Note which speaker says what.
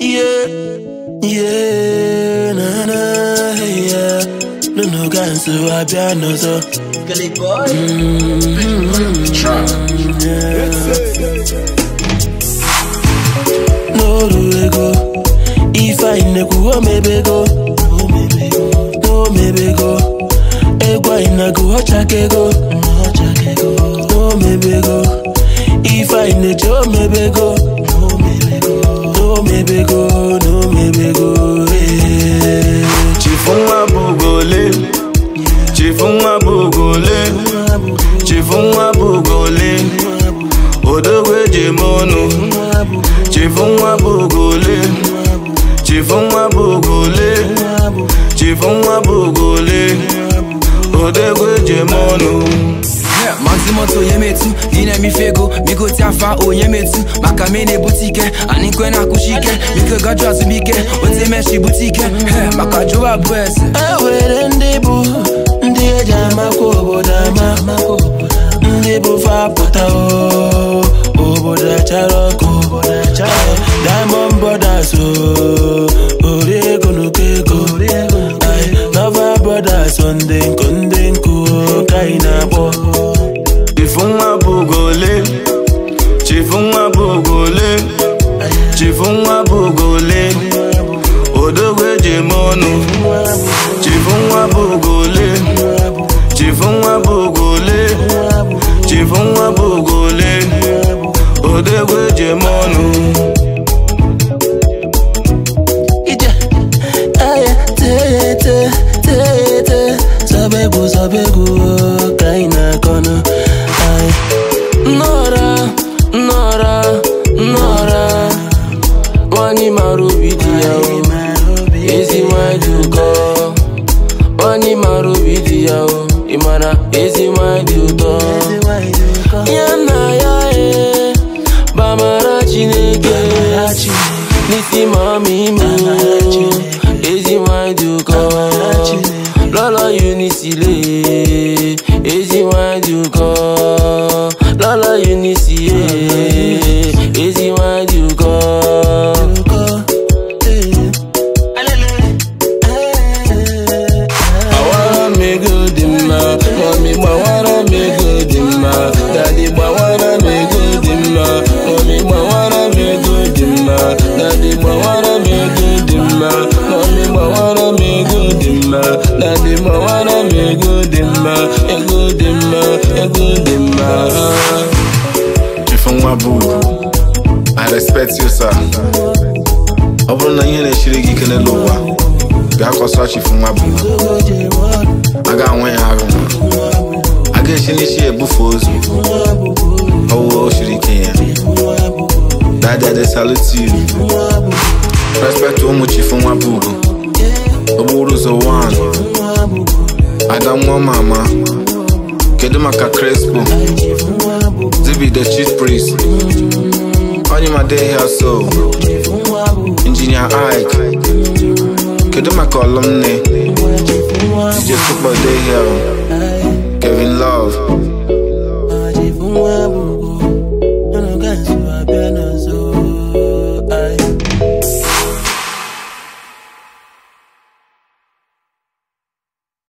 Speaker 1: Yeah, yeah, na na, yeah. No no ganso abia nozo.
Speaker 2: Gully boy.
Speaker 1: Mm-hmm, no do ego. If I neku o mebego. No mebego. Egwa inagu hochakego. Oh, no mebego. If I neje o mebego. No mebego. No mebego. eh.
Speaker 3: Chifunwa bugole Chifunwa bugole Chifunwa bugole Odogwe jemonu Chifunwa bugole Chifunwa bugole Chifunwa bugole Odogwe jemonu
Speaker 4: Yeah, Maximo to yemetu, nina mi fego, mi go tiafa o yemetu, maka mene boutique, ani kwena kushike, mi ke gadra zubike, ote meshi boutique, yeah, maka jowa bwese.
Speaker 1: Ewere ndị bụ ndị eji amakwa obodo ama ndị bụ fapụta o obodo achara ọkụ Diamond Brothers o n'ụkọ ego Aye, Nova Brothers o ndị bugole. Chifu
Speaker 3: nwa bugole. Chifu nwa bugole. Odogwe jemonu chifu nwa bugole. Chifu nwa bugole. Chifu nwa bugole. Odogwe jemonu
Speaker 1: mara ezi nwanyị dị ụtọ ya na ya e bamara chineke n'isi ime ezi nwanyị dị ụkọ lọlọ unisile ezi nwanyị dị ụkọ lọlọ ezi
Speaker 5: dadi gbawara m ego dị mma mọmi gbawara m ego dị mma dadi gbawara m ego dị mma ego dị mma ego dị mma
Speaker 3: Chifunwa bugu I respect you sir. Ọ bụrụ na ihe na-echiri gị ike n'elu ụwa bịa kọsọ Chifunwa bugu a ga-anwe ya arụ. A ga-echi n'isi ebufe nada é you Respeito o motivo um abugo Oburu zo one. Adam wa mama. Kedu maka crespo. Zibi the chief priest. Only my day here so. Engineer Ike. Kedu maka alumni. DJ Sukpo day here. Kevin Love.